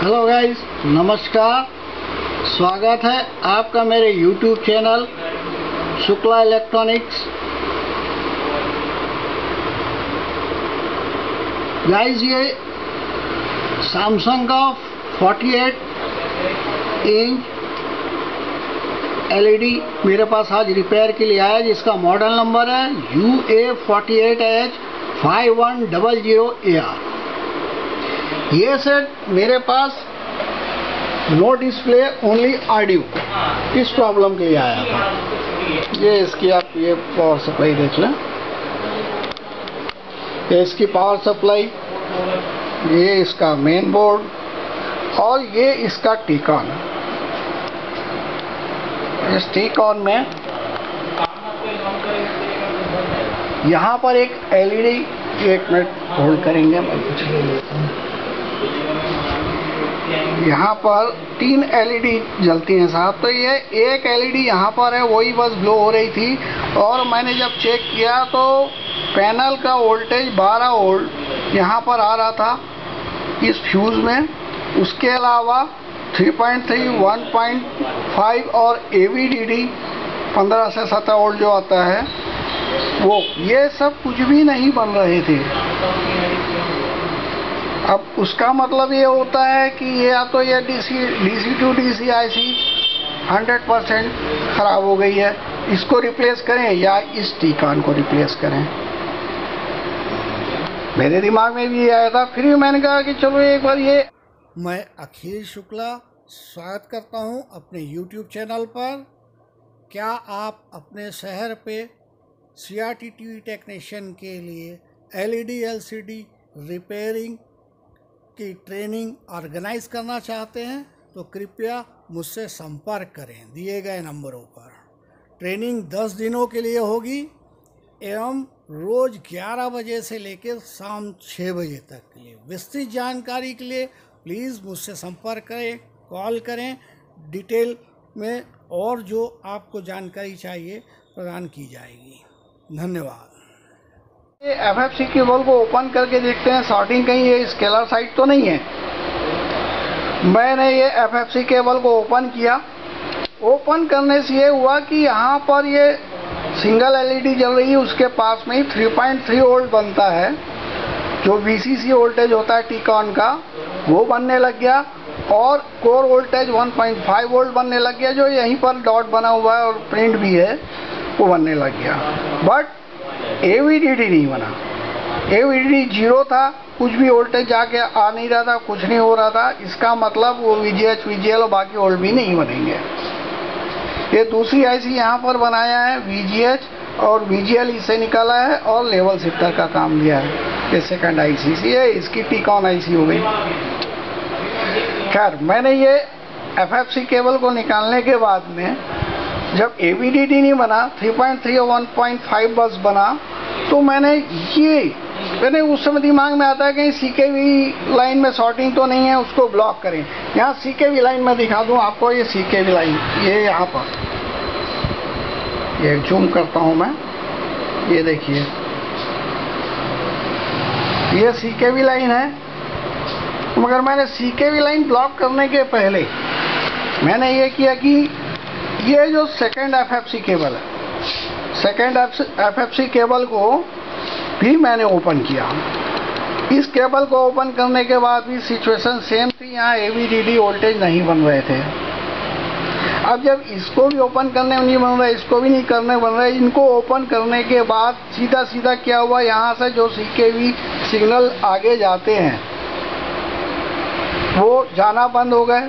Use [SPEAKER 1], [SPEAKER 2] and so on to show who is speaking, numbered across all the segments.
[SPEAKER 1] Hello guys नमस्कार। स्वागत है आपका मेरे YouTube channel Shukla electronics guys ये सैमसंग का 48 इंच एलईडी मेरे पास आज रिपेयर के लिए आया जिसका मॉडल नंबर है U A forty eight H five one double zero A R ये सेट मेरे पास नो डिस्प्ले ओनली ऑडियो इस प्रॉब्लम के लिए आया था। ये इसकी आप ये पावर सप्लाई देख लें। ये इसकी पावर सप्लाई ये इसका मेन बोर्ड और ये इसका टीकॉन इस टीकॉन में यहाँ पर एक एलईडी एक मिनट होल्ड करेंगे। मैं कुछ ले लेता हूँ यहाँ पर तीन एलईडी जलती हैं साहब। तो ये एक एलईडी यहाँ पर है वही बस ग्लो हो रही थी। और मैंने जब चेक किया तो पैनल का वोल्टेज 12 वोल्ट यहाँ पर आ रहा था इस फ्यूज़ में। उसके अलावा 3.3, 1.5 और ए वी डी डी पंद्रह से सत्रह वोल्ट जो आता है वो ये सब कुछ भी नहीं बन रहे थे। अब उसका मतलब ये होता है कि ये तो ये DC DC to DC IC 100 percent खराब हो गई है। इसको रिप्लेस करें या इस टीकान को रिप्लेस करें। मेरे दिमाग में भी आया था, फिर भी मैंने कहा कि चलो एक बार ये मैं अखिल शुक्ला, स्वागत करता हूँ अपने यूट्यूब चैनल पर। क्या आप अपने शहर पे C R T T V technician के लिए L E D L C D repairing की ट्रेनिंग ऑर्गेनाइज करना चाहते हैं तो कृपया मुझसे संपर्क करें दिए गए नंबरों पर। ट्रेनिंग 10 दिनों के लिए होगी एवं रोज़ 11 बजे से लेकर शाम 6 बजे तक के लिए। विस्तृत जानकारी के लिए प्लीज़ मुझसे संपर्क करें, कॉल करें। डिटेल में और जो आपको जानकारी चाहिए प्रदान की जाएगी। धन्यवाद। ये एफ़ एफ़ सी केबल को ओपन करके देखते हैं। शॉर्टिंग कहीं ये स्केलर साइड तो नहीं है। मैंने ये एफ़ एफ़ सी केबल को ओपन किया। ओपन करने से ये हुआ कि यहाँ पर ये सिंगल एलईडी जल रही है। उसके पास में ही 3.3 वोल्ट बनता है। जो वीसीसी वोल्टेज होता है टीकॉन का, वो बनने लग गया। और कोर वोल्टेज 1.5 वोल्ट बनने लग गया। जो यहीं पर डॉट बना हुआ है और प्रिंट भी है, वो बनने लग गया। बट ए नहीं बना। एवीडी ज़ीरो था, कुछ भी वोल्टेज जाके आ नहीं रहा था, कुछ नहीं हो रहा था, इसका मतलब वो वी जी और बाकी वोल्ट भी नहीं बनेंगे। ये दूसरी आईसी यहाँ पर बनाया है वी और वी इसे निकाला है और लेवल शिफ्टर का काम लिया है। ये सेकंड सी है, इसकी टीकॉन आईसी हो गई? खैर, मैंने ये एफएफसी केबल को निकालने के बाद में जब ए नहीं बना 3.3 और 1.5 बस बना तो मैंने ये, मैंने उस समय दिमाग में आता है कहीं सी के वी लाइन में शॉर्टिंग तो नहीं है, उसको ब्लॉक करें। यहाँ सी के वी लाइन में दिखा दूँ आपको, ये सी के वी लाइन ये यहाँ पर। ये जूम करता हूँ मैं। ये देखिए। ये सी के वी लाइन है। मगर मैंने सी के वी लाइन ब्लॉक करने के पहले, मैंने ये किया कि ये जो second F F C cable है second F F C cable को भी मैंने ओपन किया। इस केबल को ओपन करने के बाद भी सिचुएशन सेम थी, यहाँ ए वी वोल्टेज नहीं बन रहे थे। अब जब इसको भी ओपन करने नहीं बन रहा, इसको भी नहीं करने बन रहा, इनको ओपन करने के बाद सीधा सीधा क्या हुआ, यहाँ से जो सी के वी सिग्नल आगे जाते हैं, वो जाना बंद हो गए।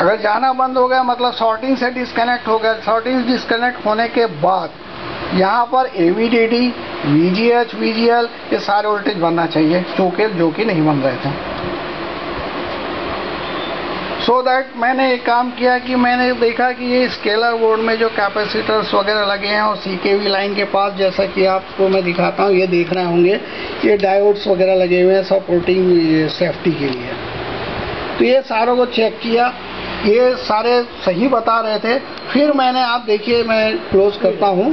[SPEAKER 1] अगर जाना बंद हो गया मतलब शॉर्टिंग से डिस्कनेक्ट हो गया शॉर्टिंग डिस्कनेक्ट होने के बाद यहाँ पर A V D D V G H V G L ये सारे वोल्टेज बनना चाहिए, जो कि जो कि नहीं बन रहे थे। सो so दैट मैंने एक काम किया कि मैंने देखा कि ये स्केलर बोर्ड में जो कैपेसिटर्स वगैरह लगे हैं और सी के वी लाइन के पास, जैसा कि आपको मैं दिखाता हूँ, ये देख रहे होंगे, ये डायोड्स वगैरह लगे हुए हैं सपोर्टिंग सेफ्टी के लिए। तो ये सारों को चेक किया ये सारे सही बता रहे थे। फिर मैंने, आप देखिए, मैं क्लोज करता हूँ।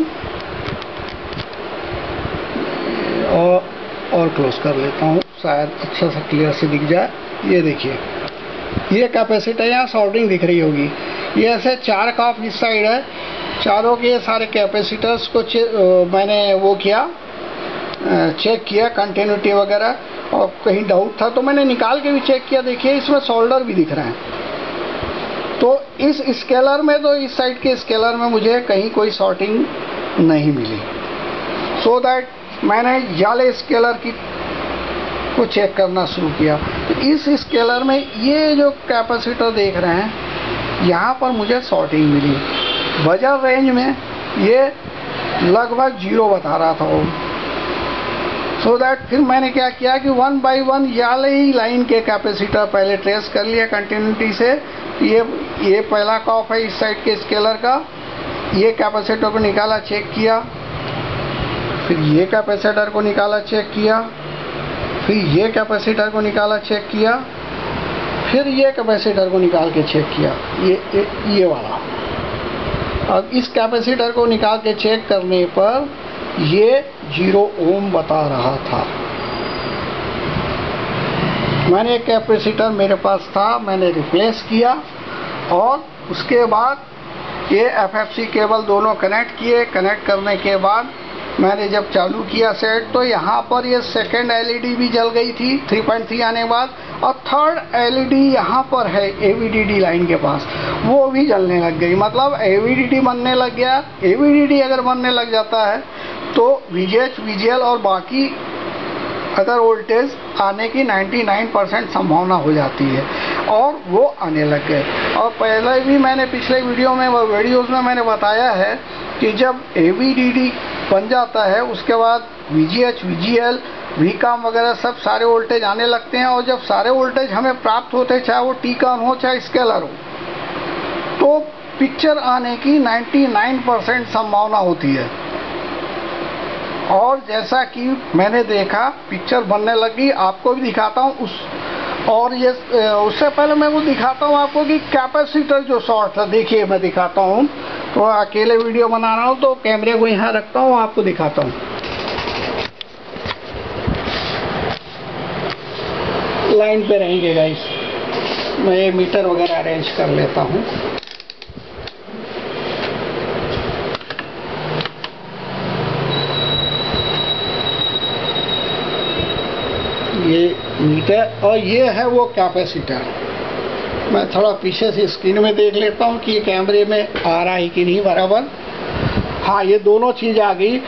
[SPEAKER 1] और और क्लोज कर लेता हूँ। शायद अच्छा सा क्लियर से दिख जाए। ये देखिए। ये कैपेसिटर यहाँ सॉल्डिंग दिख रही होगी। ये ऐसे चार काफ इस साइड है। चारों के सारे कैपेसिटर्स को मैंने वो किया चेक किया कंटिन्यूटी वगैरह। और कहीं डाउट था तो मैंने निकाल के भी चेक किया। देखिए, इसमें सोल्डर भी दिख रहे हैं। तो इस स्केलर में तो इस साइड के स्केलर में मुझे कहीं कोई सॉर्टिंग नहीं मिली। सो so दैट मैंने जाले स्केलर की को चेक करना शुरू किया। तो इस स्केलर में ये जो कैपेसिटर देख रहे हैं, यहाँ पर मुझे सॉर्टिंग मिली। बजर रेंज में ये लगभग ज़ीरो बता रहा था वो। सो so दैट फिर मैंने क्या किया कि वन बाय वन याले ही लाइन के कैपेसिटर पहले ट्रेस कर लिया कंटिन्यूटी से ये ये पहला कॉफ है इस साइड के स्केलर का। ये कैपेसिटर को निकाला चेक किया। फिर ये कैपेसिटर को निकाला चेक किया। फिर ये कैपेसिटर को निकाला चेक किया। फिर ये कैपेसिटर को निकाल के चेक किया। ये ये, ये वाला। अब इस कैपेसिटर को निकाल के चेक करने पर ये ज़ीरो ओम बता रहा था। मैंने एक कैपेसिटर मेरे पास था, मैंने रिप्लेस किया और उसके बाद ये एफएफसी केबल दोनों कनेक्ट किए। कनेक्ट करने के बाद मैंने जब चालू किया सेट तो यहाँ पर ये सेकेंड एलईडी भी जल गई थी 3.3 आने बाद और थर्ड एलईडी यहाँ पर है एवीडीडी लाइन के पास। वो भी जलने लग गई। मतलब एवीडीडी बनने लग गया। एवीडीडी अगर बनने लग जाता है तो वीजीएच वीजीएल और बाकी अदर वोल्टेज आने की 99 परसेंट संभावना हो जाती है और वो आने लग गए। और पहले भी मैंने पिछले वीडियो में वीडियोस में मैंने बताया है कि जब ए बन जाता है, उसके बाद V G H V G L V com वगैरह सब सारे वोल्टेज आने लगते हैं और जब सारे वोल्टेज हमें प्राप्त होते, चाहे वो टी कान हो, चाहे स्केलर हो तो पिक्चर आने की 99 परसेंट संभावना होती है। और जैसा कि मैंने देखा पिक्चर बनने लगी, आपको भी दिखाता हूँ उस, और ये उससे पहले मैं वो दिखाता हूँ आपको कि कैपेसिटर जो शॉर्ट था, देखिए मैं दिखाता हूँ तो अकेले वीडियो बना रहा हूँ तो कैमरे को यहाँ रखता हूँ, आपको दिखाता हूँ। लाइन पे रहेंगे गाइस मैं मीटर वगैरह अरेंज कर लेता हूँ। ये मीटर और ये है वो कैपेसिटर। मैं थोड़ा पीछे से स्क्रीन में देख लेता हूँ कि ये कैमरे में आ रहा है कि नहीं, बराबर। हाँ ये दोनों चीज़ आ गई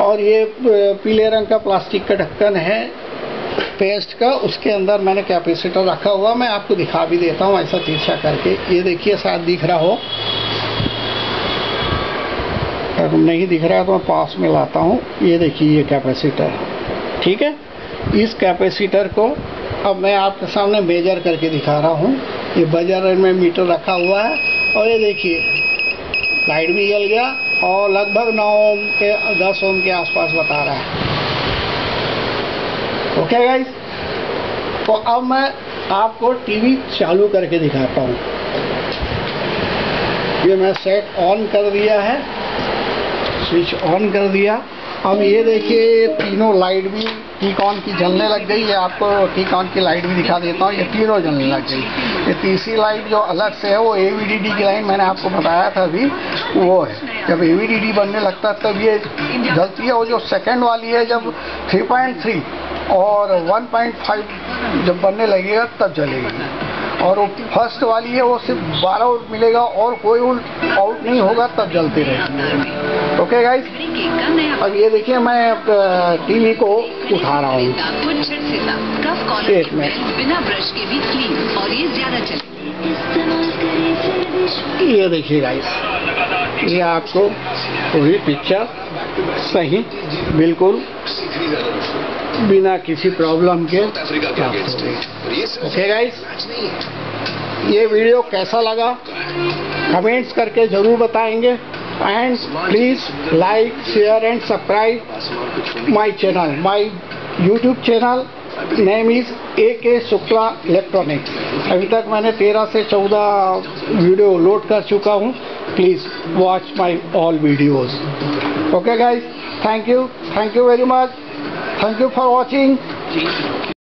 [SPEAKER 1] और ये पीले रंग का प्लास्टिक का ढक्कन है, पेस्ट का, उसके अंदर मैंने कैपेसिटर रखा हुआ। मैं आपको दिखा भी देता हूँ ऐसा तिरछा करके। ये देखिए, शायद दिख रहा हो। अगर नहीं दिख रहा है तो मैं पास में लाता हूँ। ये देखिए, ये कैपेसिटर ठीक है? इस कैपेसिटर को अब मैं आपके सामने मेजर करके दिखा रहा हूँ। ये बजर में मीटर रखा हुआ है और ये देखिए, लाइट भी जल गया और लगभग नौ ओम के, दस ओम के आसपास बता रहा है। ओके गाइस तो अब मैं आपको टीवी चालू करके दिखाता हूँ। ये मैं सेट ऑन कर दिया है। स्विच ऑन कर दिया। अब ये देखिए, तीनों लाइट भी टी कॉन की जलने लग गई है। आपको टी कॉन की लाइट भी दिखा देता हूँ। ये तीनों जलने लग गई। ये तीसरी लाइट जो अलग से है, वो ए वी डी डी की लाइन मैंने आपको बताया था अभी, वो है। जब ए वी डी डी बनने लगता है, तब ये जलती है। वो जो सेकेंड वाली है, जब 3.3 और 1.5 जब बनने लगेगा, तब जलेगी। और वो फ़र्स्ट वाली है, वो सिर्फ़ बारह वोल्ट मिलेगा और कोई आउट नहीं होगा, तब जलती रहेगी। ओके गाइस अब ये देखिए, मैं टीवी को उठा रहा हूँ। ये ये देखिए गाइस ये आपको पूरी पिक्चर सही, बिल्कुल, बिना किसी प्रॉब्लम के ओके गाइस ये वीडियो कैसा लगा? कमेंट्स करके ज़रूर बताएँगे। And please like share and subscribe my channel my YouTube channel name is A K Shukla electronics अभी तक मैंने तेरह से चौदह वीडियो लोड कर चुका हूँ। Please watch my all videos okay guys thank you thank you very much thank you for watching